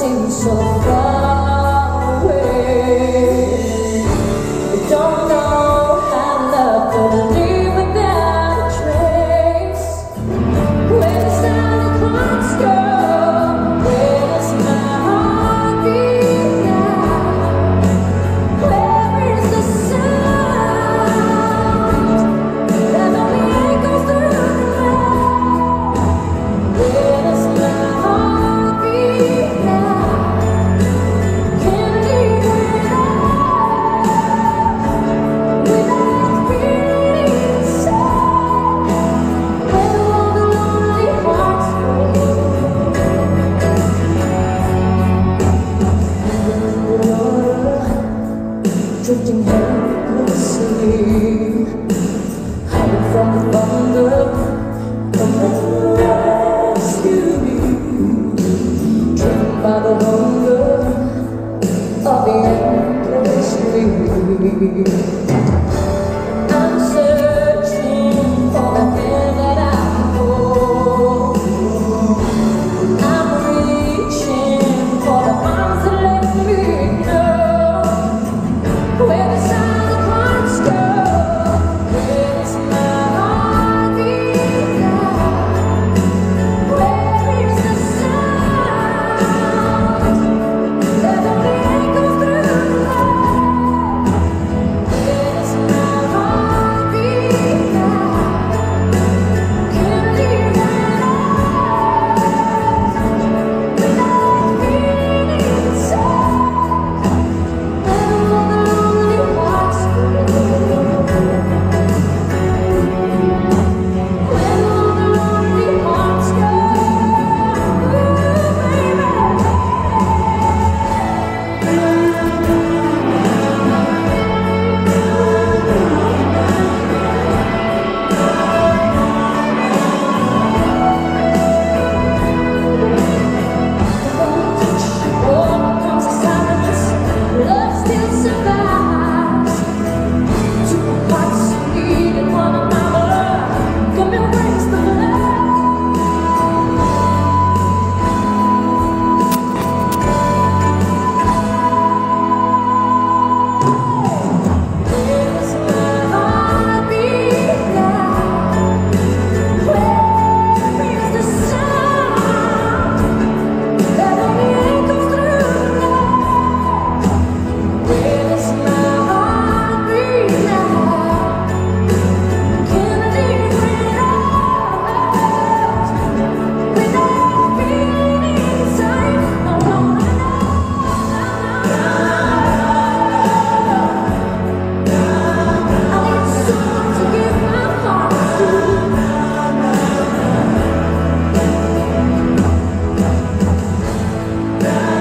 听首歌嗯 나.